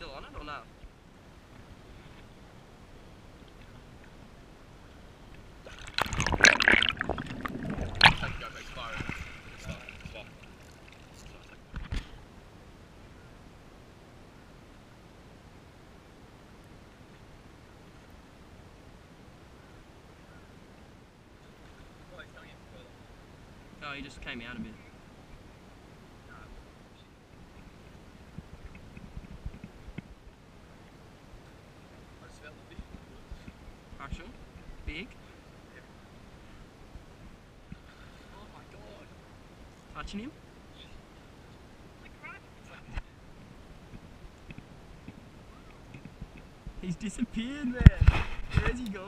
still on it or no? Oh, he just came out a bit. Actual? Big? Oh my god. Him? He's disappeared, man. Where's he gone?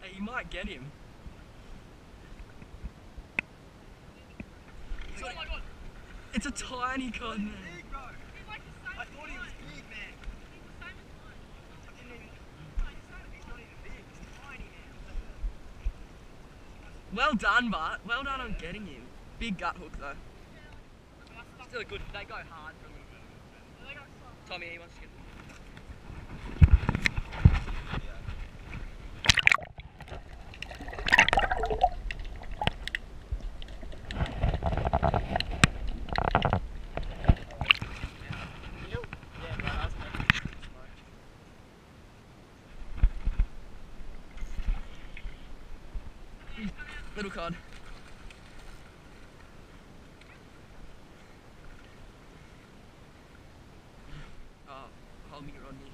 Hey, you might get him. It's a tiny cod, man. Big bro. I thought he was big, man. I didn't even. He's not even big. He's tiny, man. Well done, Bart. Well done on getting him. Big gut hook, though. Still a good. They go hard for a little bit. Tommy, he wants to get. Yeah, bro, I was making smoke. Little cod. Oh, hold me, Rodney.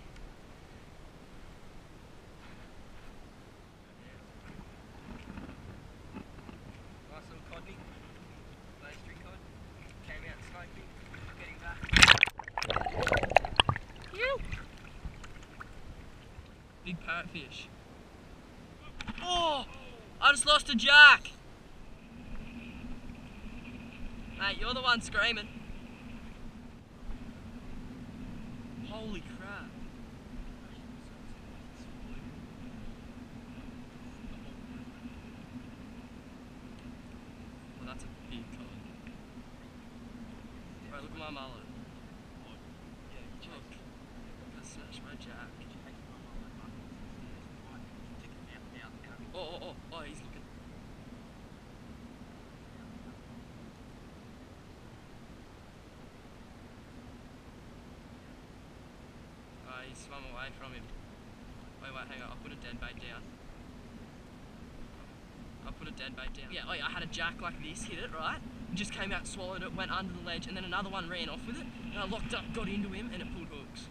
Nice little codney. String cod. Came out smoking. Getting back. Ew. Big parrotfish. Oh! I just lost a jack! Mate, you're the one screaming. Holy crap. Well, that's a big cod. Right, look at my mullet. Look. I smashed my jack. Oh, oh, he's looking. Ah, oh, he swam away from him. Wait, wait, hang on. I'll put a dead bait down. I'll put a dead bait down. Yeah, oh yeah, I had a jack like this, hit it, right? Just came out, swallowed it, went under the ledge, and then another one ran off with it. And I locked up, got into him, and it pulled hooks.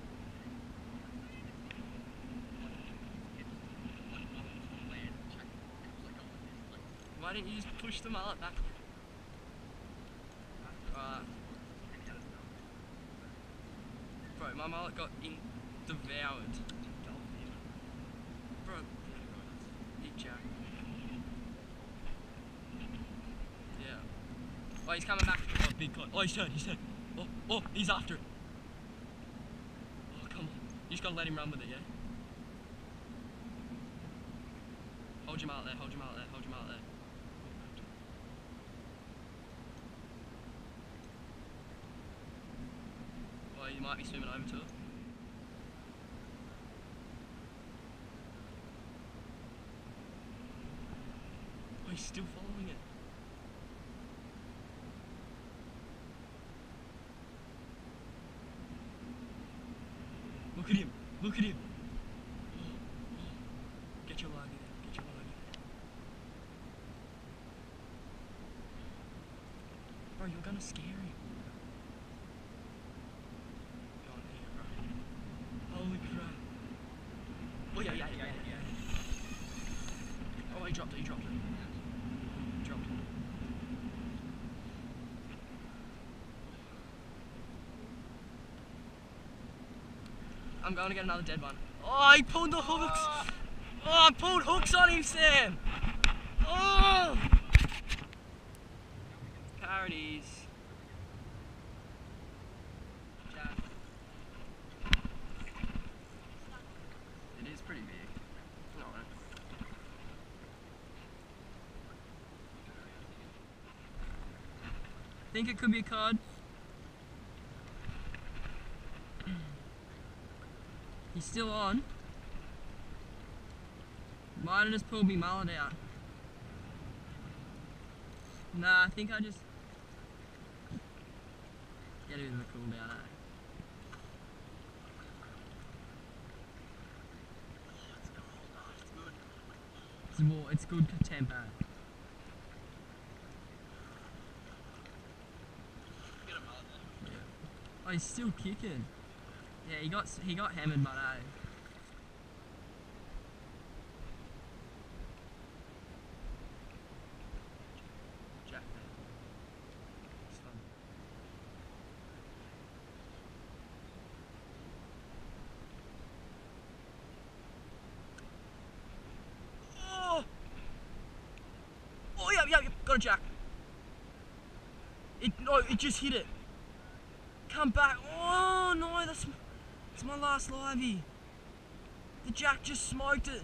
Why didn't you just push the mullet back? Bro, my mullet got in devoured. Bro, jack. Yeah. Oh, he's coming back. Oh, big cod. Oh, he's turned, he's turned. Oh, oh, he's after it. Oh, come on. You just gotta let him run with it, yeah? Hold your mullet there, hold your mullet there, hold your mullet there. Oh, you might be swimming over to it. Oh, he's still following it. Look at him. Look at him. Get your leg in there. Get your leg in. Bro, you're gonna scare him. Go on here, bro. Holy crap. Oh, yeah, yeah, yeah, yeah, yeah. Oh, he dropped it, he dropped it. I'm going to get another dead one. Oh, he pulled the hooks. Oh, I pulled hooks on him, Sam. Oh. Parodies. Jack. It is pretty big. No. Think it could be a cod. He's still on. Might have just pulled me mullet out. Nah, I think I just get bit of a cool down. eh? It's more, it's good tempo. Oh, he's still kicking. Yeah, he got he got hammered, but uh. Oh! Oh, yeah, yeah, yeah, got a jack. It, no, it just hit it. Come back. Oh, no, that's, that's my last livey. The jack just smoked it.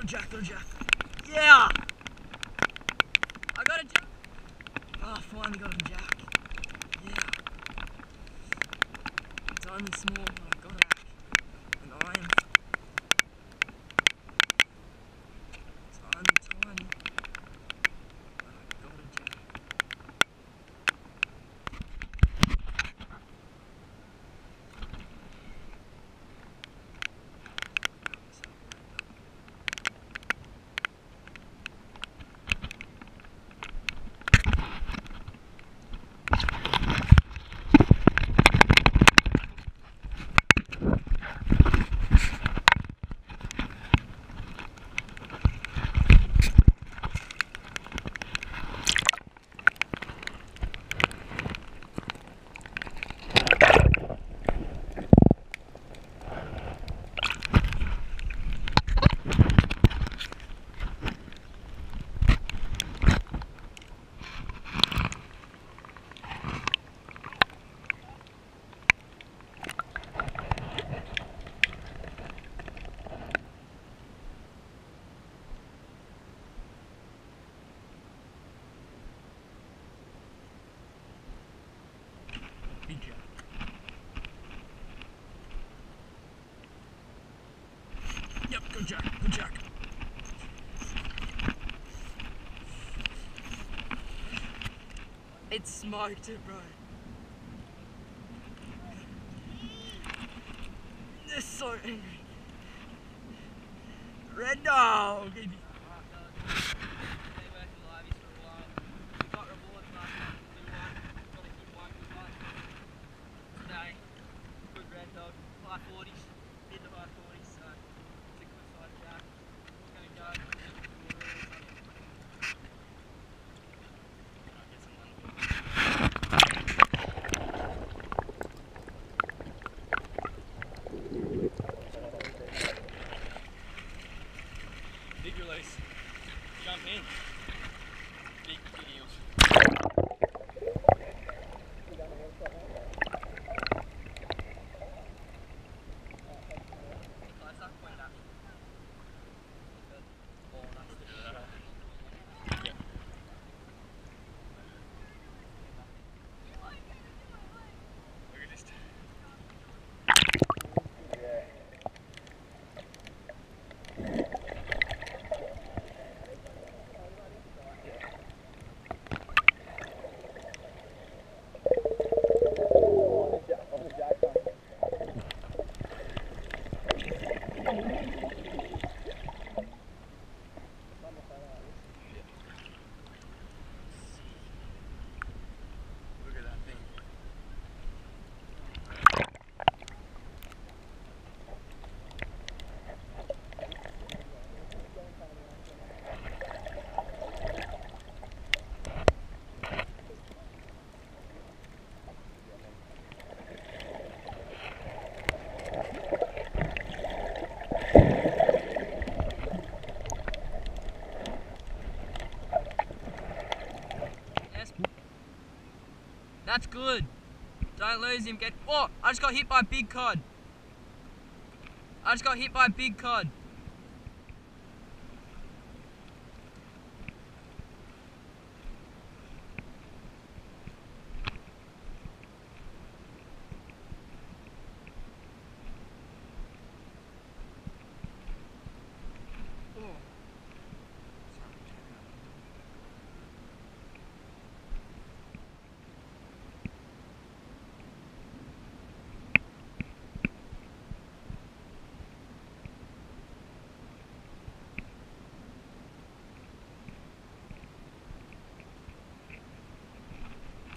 A jack, got jack. Yeah! I got a jack. Oh, finally got a jack. Yeah. It's only small, but I got it. And I am. It's only tiny. But I got a jack. Got myself wrapped up. Big jack. Yep, good jack, good jack. It smoked it, bro. They're so angry. Red dog! That's good. Don't lose him. Get. Oh, I just got hit by a big cod. I just got hit by a big cod.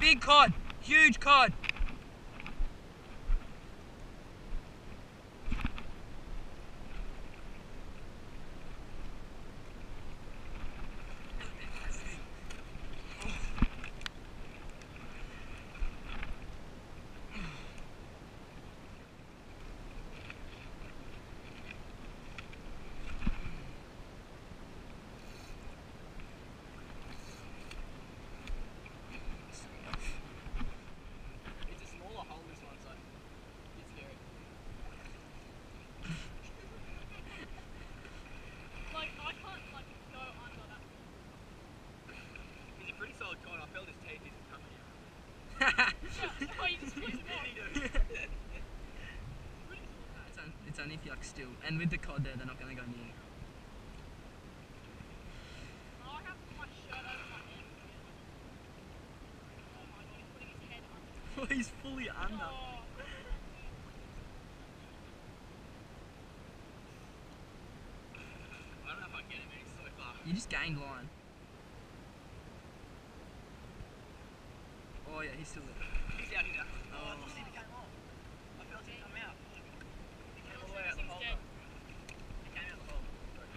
Big cod, huge cod. It's a smaller hole this one, so it's scary. Like, I can't, like, go under that. He's a pretty solid cod. I felt his teeth is coming out. Yeah, oh, you just flipped it off. It's, on, it's only like still, and with the cod there, they're not going to go near. Oh, I have to put my shirt over my head. Oh my god, he's putting his head under. He's fully under. Oh. I don't know if I get him, so far. You just gained line. Oh yeah, he's still there. He's out, he's out. Oh, I thought he came off. I felt him come out. He came all the way out the He's hole. dead. though. He came out the hole. Sorry.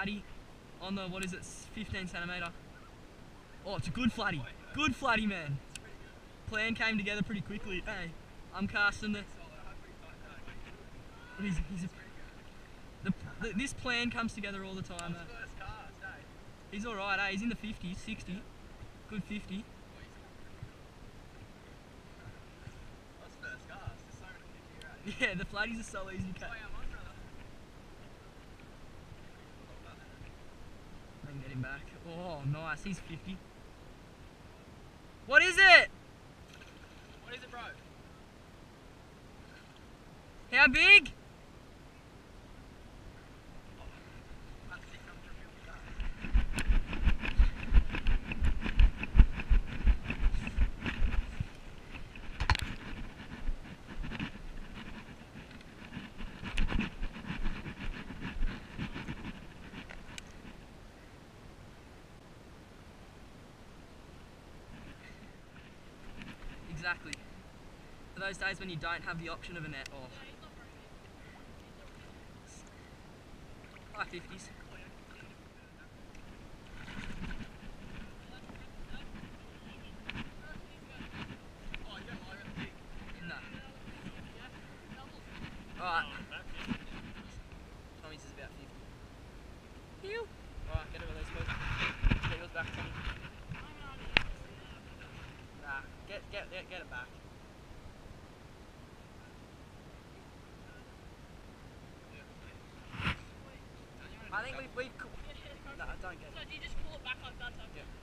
Flatty on the what is it, 15 centimeter. Oh, it's a good flatty. Good flatty, man. Plan came together pretty quickly. Hey, I'm casting the. He's, he's a, the, the, this plan comes together all the time. He's all right. Eh? He's in the 50s, 60, good 50. That's first cast. There's so many fifty Yeah, the flatties are so easy to catch. Yeah, I'm on, brother. I can get him back. Oh, nice. He's 50. What is it? What is it, bro? How big? That's sick. I'm tripping off that. Exactly. For those days when you don't have the option of a net. Oh, high 50s. Oh, you don't like it? No. Alright. Tommy's is about 50. You. Alright, get over those boys. Get yours back, Tommy. Nah, get, get, get, it back. I think we've, we've, co- no, don't get it. So do you just pull it back like that? Yeah.